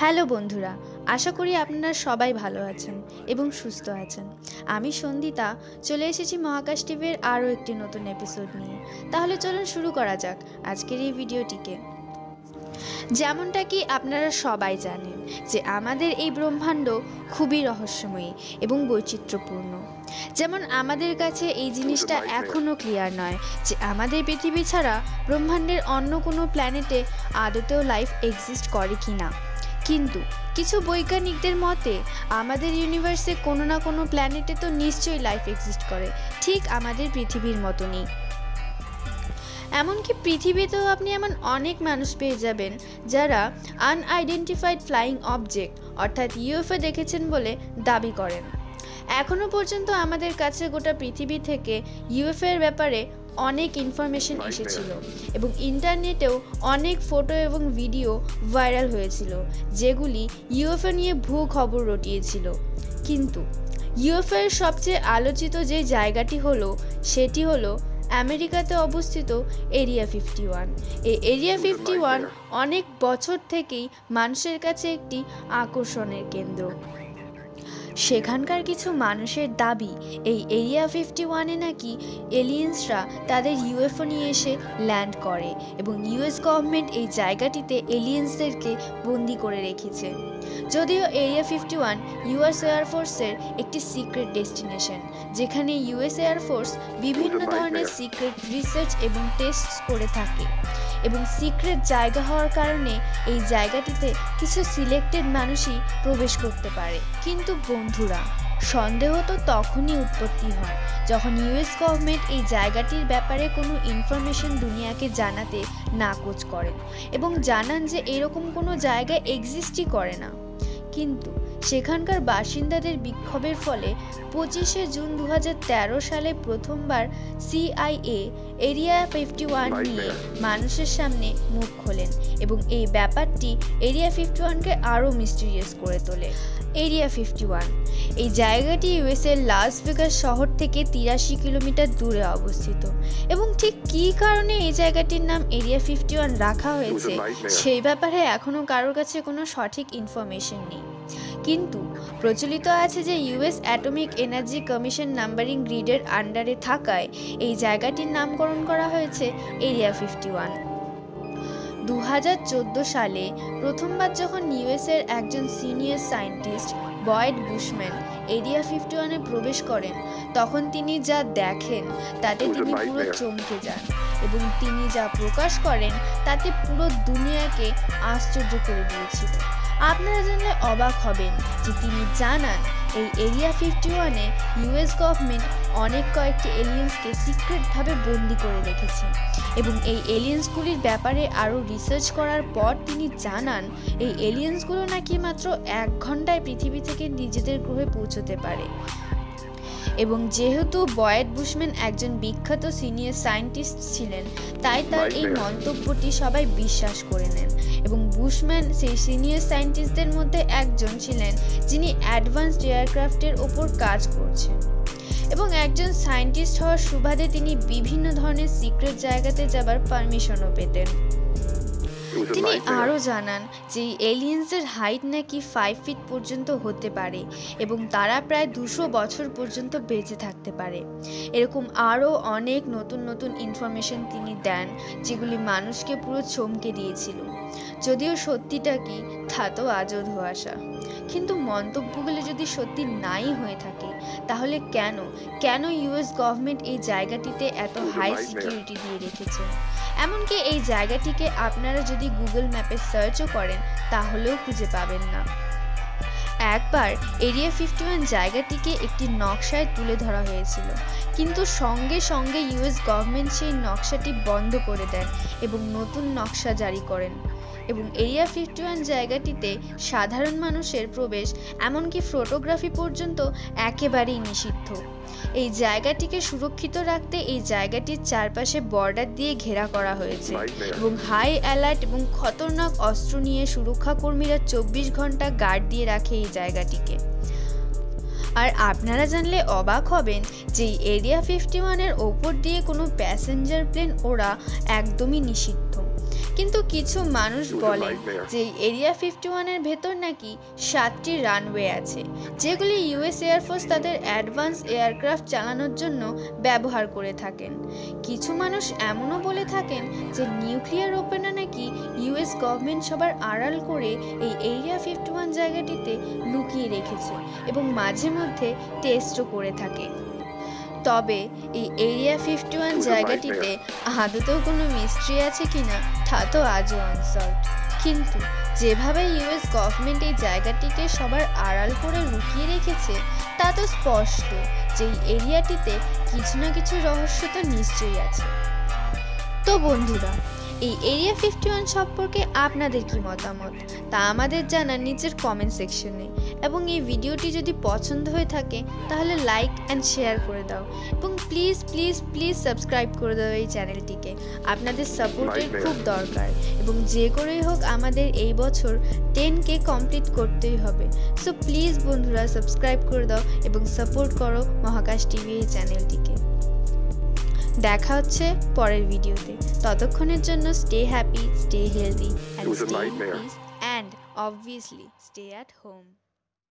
Hello বন্ধুরা আশা করি আপনারা সবাই ভালো আছেন এবং সুস্থ আছেন। আমি সন্দিতা চলে এসেছি মহাকাশ টিভির আরও একটি নতুন এপিসোড নিয়ে। তাহলে চলুন শুরু করা যাক আজকের এই ভিডিওটিকে। যেমনটা কি আপনারা সবাই জানেন যে আমাদের এই ব্রহ্মাণ্ড খুবই রহস্যময়ী এবং বৈচিত্র্যপূর্ণ। যেমন আমাদের কাছে এই জিনিসটা এখনও ক্লিয়ার নয় যে আমাদের পৃথিবী ছাড়া ব্রহ্মাণ্ডের অন্য কোনো প্ল্যানেটে আদতেও লাইফ এক্সিস্ট করে কি না কিন্তু কিছু বৈজ্ঞানিকদের মতে, আমাদের ইউনিভার্সে কোনো না কোনো প্ল্যানেটে তো নিশ্চয়ই লাইফ এক্সিস্ট করে, ঠিক আমাদের পৃথিবীর মতনই। এমনকি পৃথিবীতেও আপনি এমন অনেক মানুষ পেয়ে যাবেন, যারা আনআইডেন্টিফাইড ফ্লাইং অবজেক্ট অর্থাৎ ইউএফএ দেখেছেন বলে দাবি করেন। এখনও পর্যন্ত আমাদের কাছে গোটা পৃথিবী থেকে ইউএফএর ব্যাপারে অনেক ইনফরমেশন এসেছিল এবং ইন্টারনেটেও অনেক ফটো এবং ভিডিও ভাইরাল হয়েছিল যেগুলি ইউএফও নিয়ে ভূ খবর রটিয়েছিল। কিন্তু ইউএফও এর সবচেয়ে আলোচিত যে জায়গাটি হলো সেটি হলো আমেরিকাতে অবস্থিত এরিয়া ফিফটি ওয়ান এই এরিয়া ফিফটি ওয়ান অনেক বছর থেকেই মানুষের কাছে একটি আকর্ষণের কেন্দ্র। সেখানকার কিছু মানুষের দাবি এই এরিয়া ফিফটি ওয়ানে নাকি এলিয়েন্সরা তাদের ইউএফও নিয়ে এসে ল্যান্ড করে এবং ইউএস গভর্নমেন্ট এই জায়গাটিতে এলিয়েন্সদেরকে বন্দি করে রেখেছে। যদিও এরিয়া ফিফটি ওয়ান ইউএস এয়ারফোর্সের একটি সিক্রেট ডেস্টিনেশন যেখানে ইউএস এয়ারফোর্স বিভিন্ন ধরনের সিক্রেট রিসার্চ এবং টেস্ট করে থাকে এবং সিক্রেট জায়গা হওয়ার কারণে এই জায়গাটিতে কিছু সিলেক্টেড মানুষই প্রবেশ করতে পারে। কিন্তু বন্ধুরা। সন্দেহ তো তখনই উৎপত্তি হয় যখন ইউএস গভর্নমেন্ট এই জায়গাটির ব্যাপারে কোনো ইনফরমেশন দুনিয়াকে জানাতে নাকচ করেন এবং জানান যে এরকম কোনো জায়গা এক্সিস্টই করে না। কিন্তু সেখানকার বাসিন্দাদের বিক্ষোভের ফলে পঁচিশে জুন দু হাজার তেরো সালে প্রথমবার সিআইএ এরিয়া ফিফটি ওয়ান নিয়ে মানুষের সামনে মুখ খোলেন এবং এই ব্যাপারটি এরিয়া ফিফটি ওয়ানকে আরও মিস্টিরিয়াস করে তোলে। এরিয়া ফিফটি ওয়ান এই জায়গাটি ইউএসের লাস ভেগাস শহর থেকে তিরাশি কিলোমিটার দূরে অবস্থিত। এবং ঠিক কী কারণে এই জায়গাটির নাম এরিয়া ফিফটি ওয়ান রাখা হয়েছে সেই ব্যাপারে এখনও কারোর কাছে কোনো সঠিক ইনফরমেশন নেই। কিন্তু প্রচলিত আছে যে US atomic energy commission numbering গ্রিডের আন্ডারে থাকায় এই জায়গাটির নামকরণ করা হয়েছে এরিয়া ফিফটি ওয়ান দু হাজার চোদ্দ সালে প্রথমবার যখন ইউএসের একজন senior scientist Boyd Bushman area fifty ওয়ানে প্রবেশ করেন তখন তিনি যা দেখেন তাতে তিনি পুরো চমকে যান এবং তিনি যা প্রকাশ করেন তাতে পুরো দুনিয়াকে আশ্চর্য করে দিয়েছিল। আপনারা জানলে অবাক হবেন যে তিনি জানান এই এরিয়া ফিফটি ওয়ানে ইউএস গভর্নমেন্ট অনেক কয়েকটি এলিয়েন্সকে সিক্রেটভাবে বন্দি করে রেখেছে। এবং এই এলিয়েন্সগুলির ব্যাপারে আরও রিসার্চ করার পর তিনি জানান এই এলিয়েন্সগুলো নাকি মাত্র এক ঘন্টায় পৃথিবী থেকে নিজেদের গ্রহে পৌঁছতে পারে। এবং যেহেতু বয়েড বুশম্যান একজন বিখ্যাত সিনিয়র সায়েন্টিস্ট ছিলেন তাই তার এই মন্তব্যটি সবাই বিশ্বাস করে নেন। বুশম্যান সেই সিনিয়র সায়েন্টিস্টদের মধ্যে একজন ছিলেন, যিনি অ্যাডভান্সড এয়ারক্রাফটের ওপর কাজ করছেন। এবং একজন সায়েন্টিস্ট হওয়ার সুবাদে তিনি বিভিন্ন ধরনের সিক্রেট জায়গাতে যাবার পারমিশনও পেতেন। তিনি আরও জানান যে এলিয়েন্সের হাইট নাকি ফাইভ ফিট পর্যন্ত হতে পারে এবং তারা প্রায় দুশো বছর পর্যন্ত বেঁচে থাকতে পারে। এরকম আরও অনেক নতুন নতুন ইনফরমেশন তিনি দেন যেগুলি মানুষকে পুরো চমকে দিয়েছিল। যদিও সত্যিটা কি তা তো আজও ধোয়াশা। কিন্তু মন্তব্যগুলি যদি সত্যি নাই হয়ে থাকে তাহলে কেন? কেন ইউএস গভর্নমেন্ট এই জায়গাটিতে এত হাই সিকিউরিটি দিয়ে রেখেছে? এমনকি এই জায়গাটিকে আপনারা যদি গুগল ম্যাপে সার্চও করেন তাহলেও খুঁজে পাবেন না। একবার এরিয়া ফিফটি ওয়ান জায়গাটিকে একটি নকশায় তুলে ধরা হয়েছিল। কিন্তু সঙ্গে সঙ্গে ইউএস গভর্নমেন্ট সেই নকশাটি বন্ধ করে দেন এবং নতুন নকশা জারি করেন। এবং এরিয়া ফিফটি ওয়ান জায়গাটিতে সাধারণ মানুষের প্রবেশ, এমনকি ফটোগ্রাফি পর্যন্ত একেবারেই নিষিদ্ধ। এই জায়গাটিকে সুরক্ষিত রাখতে এই জায়গাটির চারপাশে বর্ডার দিয়ে ঘেরা করা হয়েছে এবং হাই অ্যালার্ট এবং খতরনাক অস্ত্র নিয়ে সুরক্ষা কর্মীরা চব্বিশ ঘণ্টা গার্ড দিয়ে রাখে এই জায়গাটিকে। আর আপনারা জানলে অবাক হবেন যে এরিয়া ফিফটি ওয়ানের ওপর দিয়ে কোনো প্যাসেঞ্জার প্লেন ওরা একদমই নিষিদ্ধ। কিন্তু কিছু মানুষ nightmare. যে এরিয়া ফিফটি ওয়ানের ভেতর নাকি সাতটি রানওয়ে আছে যেগুলি ইউএস এয়ারফোর্স তাদের অ্যাডভান্স এয়ারক্রাফট চালানোর জন্য ব্যবহার করে থাকেন। কিছু মানুষ এমনও বলে থাকেন যে নিউক্লিয়ার ওপেনে নাকি ইউএস গভর্নমেন্ট সবার আড়াল করে এই এরিয়া ফিফটি ওয়ান জায়গাটিতে লুকিয়ে রেখেছে এবং মাঝে মধ্যে টেস্টও করে থাকে। তবে এই এরিয়া ফিফটি ওয়ান জায়গাটিতে আদতেও কোনো মিস্ট্রি আছে কিনা তা তো আজও আনসলভ কিন্তু যেভাবে ইউএস গভর্নমেন্ট এই জায়গাটিকে সবার আড়াল করে লুকিয়ে রেখেছে, তা তো স্পষ্ট যে এই এরিয়াটিতে কিছু না কিছু রহস্য তো নিশ্চয়ই আছে। তো বন্ধুরা, এই এরিয়া ফিফটি ওয়ান সম্পর্কে আপনাদের কি মতামত? তা আমাদের জানান নিচের কমেন্ট সেকশনে এবং এই ভিডিওটি যদি পছন্দ হয়ে থাকে তাহলে লাইক অ্যান্ড শেয়ার করে দাও। এবং প্লিজ প্লিজ প্লিজ সাবস্ক্রাইব করে দাও এই চ্যানেলটিকে আপনাদের সাপোর্টের খুব দরকার। এবং যে করেই হোক আমাদের এই বছর টেন কে কমপ্লিট করতেই হবে। সো প্লিজ বন্ধুরা সাবস্ক্রাইব করে দাও এবং সাপোর্ট করো মহাকাশ টিভি এই চ্যানেলটিকে দেখা হচ্ছে পরের ভিডিওতে। ততক্ষণের জন্য stay happy stay healthy and stay and obviously stay at home